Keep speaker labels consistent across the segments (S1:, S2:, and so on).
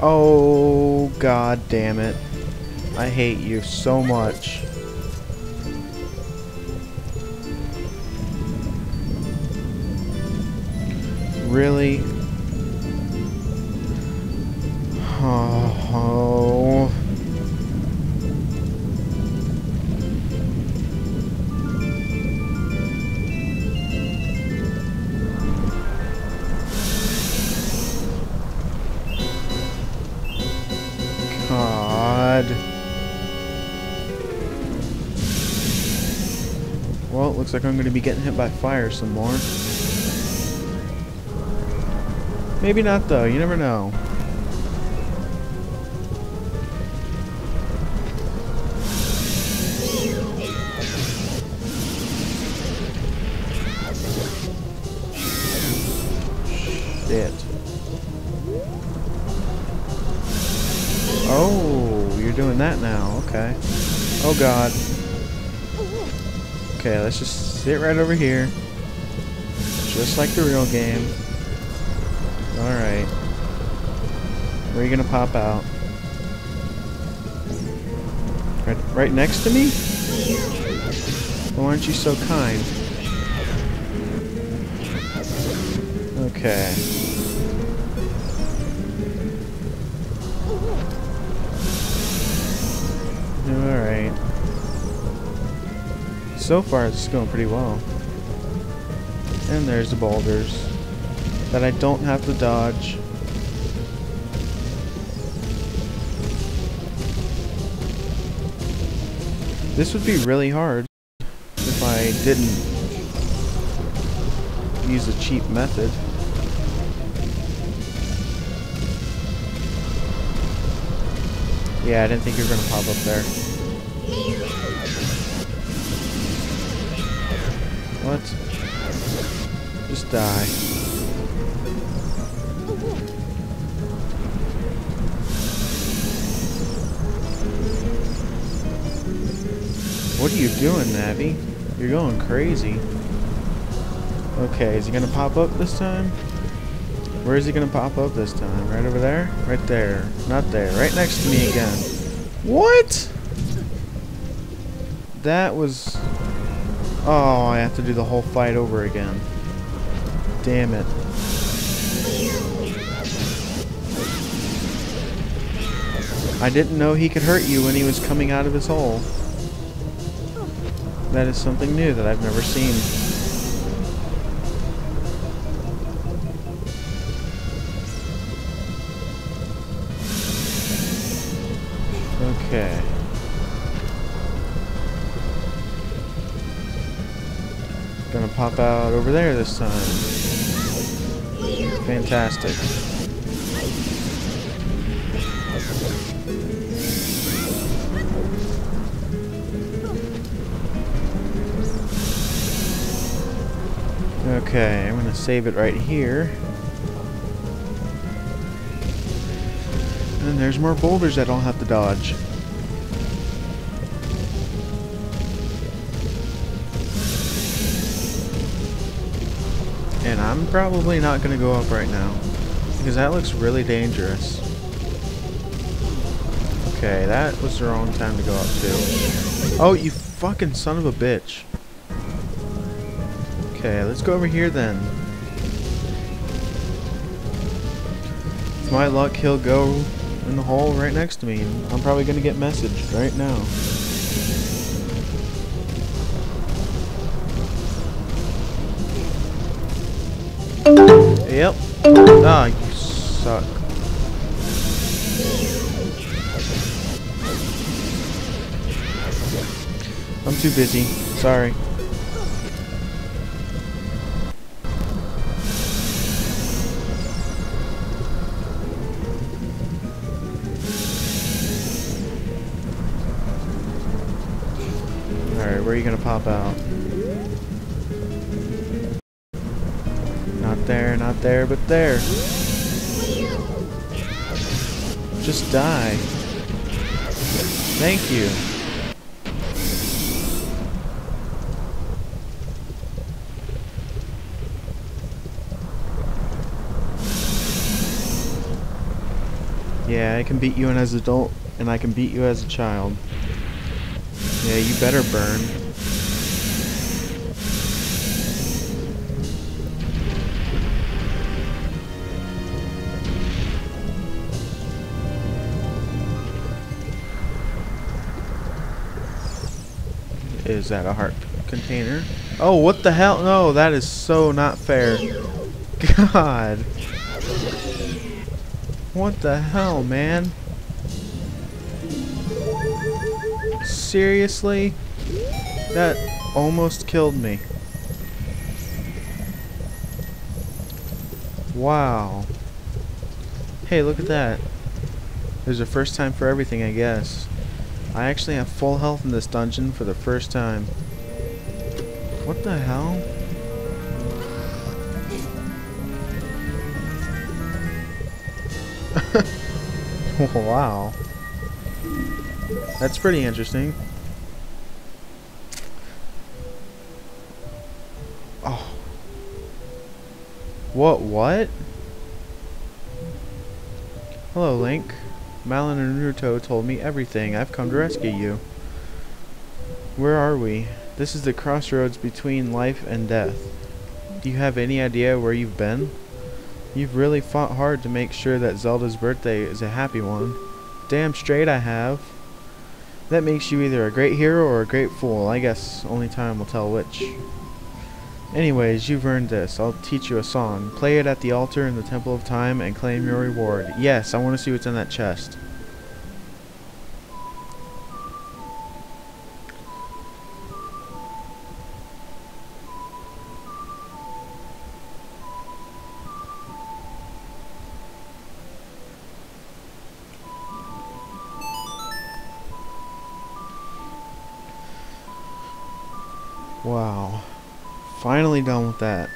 S1: Oh, god damn it. I hate you so much. Really? Oh. Looks like I'm going to be getting hit by fire some more. Maybe not though, you never know. Shit. Oh, you're doing that now, okay. Oh god. Okay, let's just sit right over here. Just like the real game. Alright. Where are you gonna pop out? Right, right next to me? Why aren't you so kind? Okay. Alright. So far, it's going pretty well. And there's the boulders that I don't have to dodge. This would be really hard if I didn't use a cheap method. Yeah, I didn't think you were going to pop up there. What? Just die. What are you doing, Navi? You're going crazy. Okay, is he gonna pop up this time? Where is he gonna pop up this time? Right over there? Right there. Not there. Right next to me again. What? That was... Oh, I have to do the whole fight over again. Damn it. I didn't know he could hurt you when he was coming out of his hole. That is something new that I've never seen. Okay. Pop out over there this time. Fantastic. Okay, I'm gonna save it right here. And there's more boulders that I don't have to dodge. I'm probably not gonna go up right now. Because that looks really dangerous. Okay, that was the wrong time to go up too. Oh, you fucking son of a bitch. Okay, let's go over here then. With my luck, he'll go in the hole right next to me. I'm probably gonna get messaged right now. Yep. Ah, you suck. I'm too busy. Sorry. Alright, where are you gonna pop out? There, not there, but there. Just die. Thank you. Yeah, I can beat you as an adult, and I can beat you as a child. Yeah, you better burn. Is that a heart container? Oh, what the hell? No, that is so not fair. God. What the hell, man? Seriously? That almost killed me. Wow. Hey, look at that. There's a first time for everything, I guess. I actually have full health in this dungeon for the first time. What the hell? wow. That's pretty interesting. Oh. What, what? Hello, Link. Malon and Naruto told me everything. I've come to rescue you. Where are we? This is the crossroads between life and death. Do you have any idea where you've been? You've really fought hard to make sure that Zelda's birthday is a happy one. Damn straight I have. That makes you either a great hero or a great fool. I guess only time will tell which. Anyways, you've earned this. I'll teach you a song. Play it at the altar in the Temple of Time and claim your reward. Yes, I want to see what's in that chest. Wow. Finally done with that.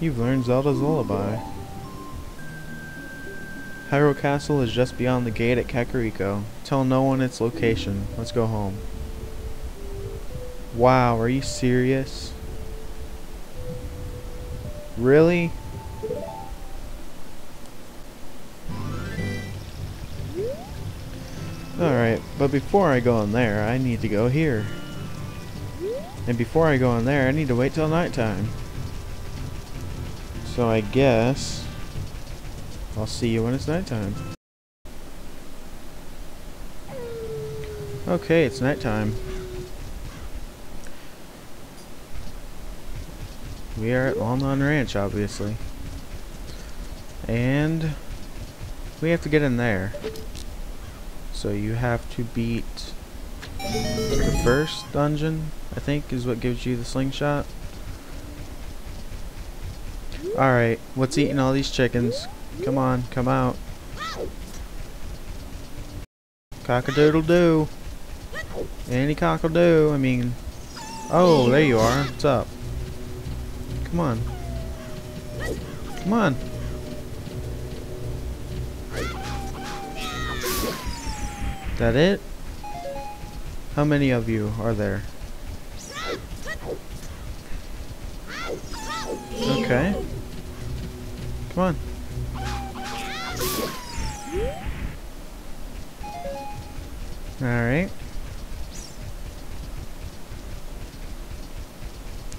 S1: You've learned Zelda's Lullaby. Hyrule Castle is just beyond the gate at Kakariko. Tell no one its location. Let's go home. Wow, are you serious? Really? Alright, but before I go in there, I need to go here. And before I go in there, I need to wait till nighttime. So I guess I'll see you when it's nighttime. Okay, it's nighttime. We are at Lon Lon Ranch, obviously. And we have to get in there. So you have to beat the first dungeon, I think, is what gives you the slingshot. Alright, what's eating all these chickens? Come on, come out. Cock-a-doodle-doo. Any cockle-doo, I mean... Oh, there you are. What's up? Come on. Come on. That it? How many of you are there? Okay. Come on. Alright.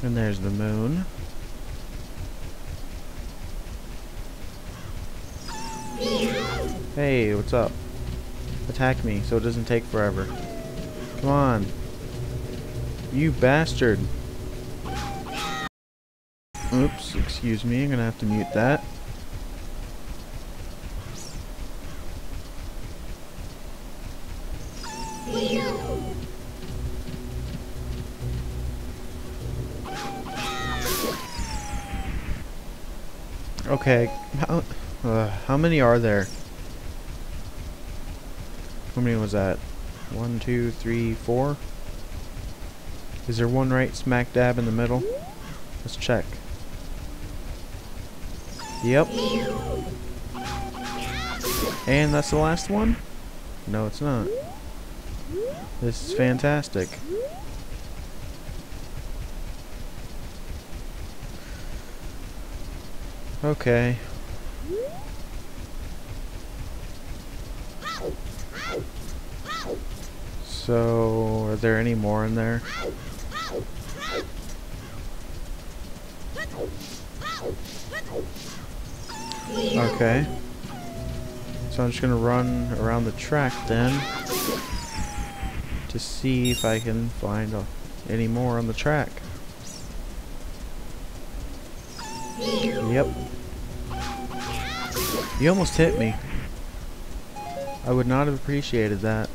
S1: And there's the moon. Hey, what's up? Attack me so it doesn't take forever. Come on. You bastard. Oops, excuse me, I'm gonna have to mute that. Okay, how, uh, how many are there? How many was that? One, two, three, four? Is there one right smack dab in the middle? Let's check. Yep. And that's the last one? No, it's not. This is fantastic. Okay. So, are there any more in there? Okay. So I'm just gonna run around the track then to see if I can find uh, any more on the track. Yep. You almost hit me. I would not have appreciated that.